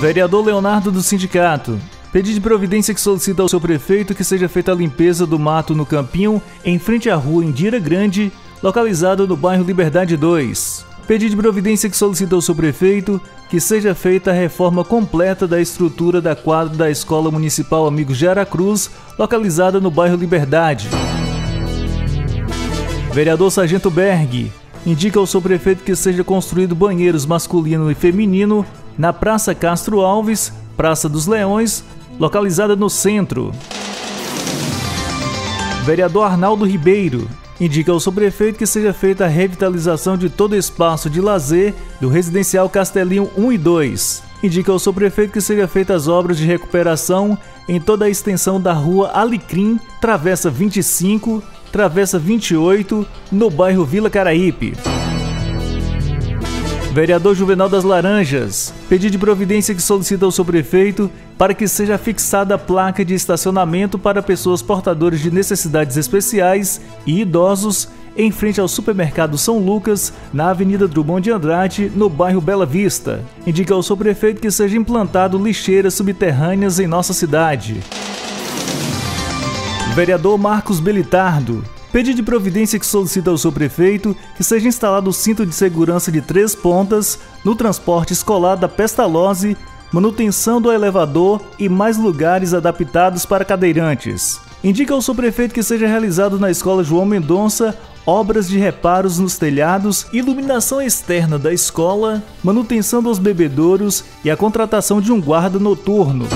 Vereador Leonardo do Sindicato. Pedido de providência que solicita ao seu prefeito que seja feita a limpeza do mato no Campinho, em frente à rua Indira Grande, localizado no bairro Liberdade 2. Pedido de providência que solicita ao seu prefeito que seja feita a reforma completa da estrutura da quadra da Escola Municipal Amigos de Aracruz, localizada no bairro Liberdade. Vereador Sargento Berg indica ao seu prefeito que seja construído banheiros masculino e feminino na Praça Castro Alves, Praça dos Leões, localizada no centro. Vereador Arnaldo Ribeiro indica ao subprefeito que seja feita a revitalização de todo o espaço de lazer do residencial Castelinho 1 e 2. Indica ao subprefeito que seja feitas as obras de recuperação em toda a extensão da rua Alecrim, Travessa 25, Travessa 28, no bairro Vila Caraípe. Vereador Juvenal das Laranjas, pedido de providência que solicita ao seu prefeito para que seja fixada a placa de estacionamento para pessoas portadoras de necessidades especiais e idosos em frente ao supermercado São Lucas, na Avenida Drummond de Andrade, no bairro Bela Vista. Indica ao seu prefeito que seja implantado lixeiras subterrâneas em nossa cidade. Vereador Marcos Belitardo, Pedido de providência que solicita ao seu prefeito que seja instalado o cinto de segurança de três pontas no transporte escolar da Pestalozzi, manutenção do elevador e mais lugares adaptados para cadeirantes. Indica ao seu prefeito que seja realizado na escola João Mendonça obras de reparos nos telhados, iluminação externa da escola, manutenção dos bebedouros e a contratação de um guarda noturno.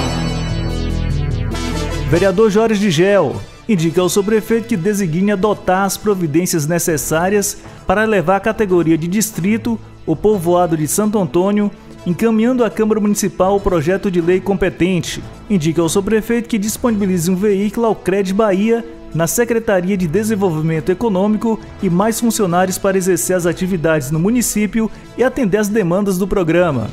Vereador Jorge de Gel, indica ao subprefeito que designe adotar as providências necessárias para levar à categoria de distrito o povoado de Santo Antônio, encaminhando à Câmara Municipal o projeto de lei competente. Indica ao subprefeito que disponibilize um veículo ao Cred Bahia na Secretaria de Desenvolvimento Econômico e mais funcionários para exercer as atividades no município e atender às demandas do programa.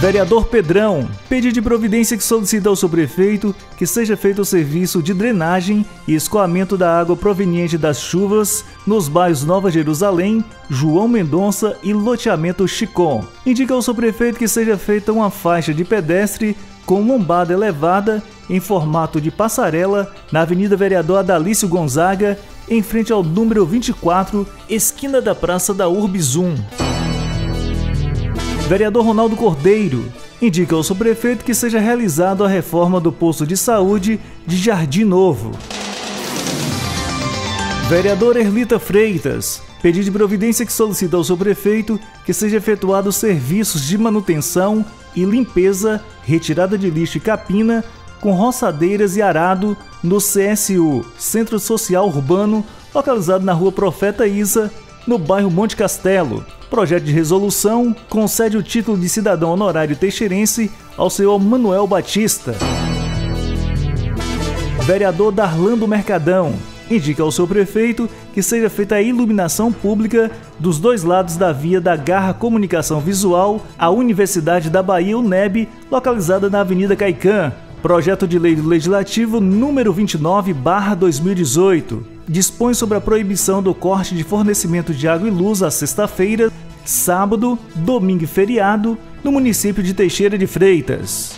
Vereador Pedrão, pede de providência que solicita ao seu prefeito que seja feito o serviço de drenagem e escoamento da água proveniente das chuvas nos bairros Nova Jerusalém, João Mendonça e loteamento Chicom. Indica ao seu prefeito que seja feita uma faixa de pedestre com lombada elevada em formato de passarela na Avenida Vereador Adalício Gonzaga, em frente ao número 24, esquina da Praça da Urbizum. Vereador Ronaldo Cordeiro indica ao subprefeito que seja realizada a reforma do posto de saúde de Jardim Novo. Vereador Erlita Freitas pediu de providência que solicita ao subprefeito que seja efetuados serviços de manutenção e limpeza, retirada de lixo e capina com roçadeiras e arado no CSU, Centro Social Urbano, localizado na rua Profeta Isa, no bairro Monte Castelo. Projeto de resolução concede o título de cidadão honorário teixeirense ao senhor Manuel Batista. Vereador Darlando Mercadão indica ao seu prefeito que seja feita a iluminação pública dos dois lados da via da Garra Comunicação Visual à Universidade da Bahia UNEB, localizada na Avenida Caicã. Projeto de Lei do Legislativo número 29/2018 dispõe sobre a proibição do corte de fornecimento de água e luz à sexta-feira, sábado, domingo e feriado no município de Teixeira de Freitas.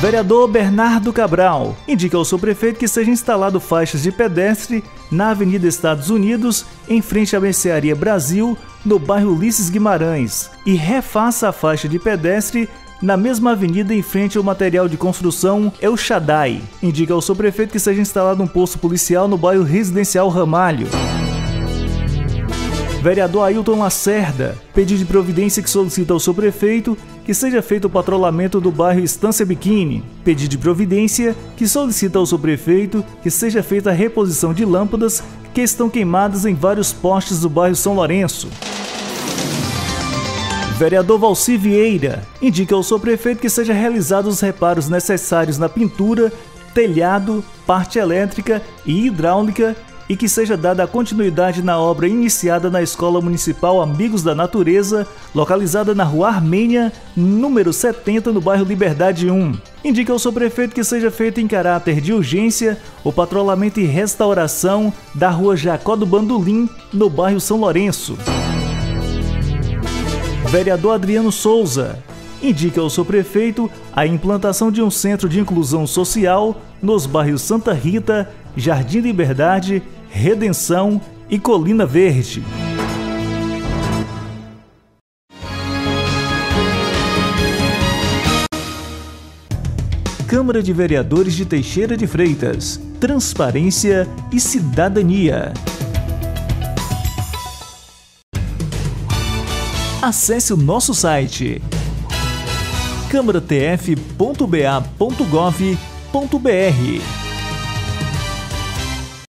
Vereador Bernardo Cabral indica ao seu prefeito que seja instalado faixas de pedestre na Avenida Estados Unidos, em frente à Mercearia Brasil, no bairro Ulisses Guimarães, e refaça a faixa de pedestre na mesma avenida em frente ao material de construção El Shaddai. Indica ao seu prefeito que seja instalado um posto policial no bairro Residencial Ramalho. Vereador Ailton Lacerda pediu de providência que solicita ao seu prefeito que seja feito o patrulhamento do bairro Estância Biquíni. Pedido de providência que solicita ao seu prefeito que seja feita a reposição de lâmpadas que estão queimadas em vários postes do bairro São Lourenço. Vereador Valci Vieira indica ao seu prefeito que seja realizados os reparos necessários na pintura, telhado, parte elétrica e hidráulica e que seja dada a continuidade na obra iniciada na Escola Municipal Amigos da Natureza, localizada na Rua Armênia, número 70, no bairro Liberdade 1. Indica ao seu prefeito que seja feito em caráter de urgência o patrulhamento e restauração da Rua Jacó do Bandolim, no bairro São Lourenço. Vereador Adriano Souza indique ao seu prefeito a implantação de um centro de inclusão social nos bairros Santa Rita, Jardim Liberdade, Redenção e Colina Verde. Câmara de Vereadores de Teixeira de Freitas. Transparência e cidadania. Acesse o nosso site câmaratf.ba.gov.br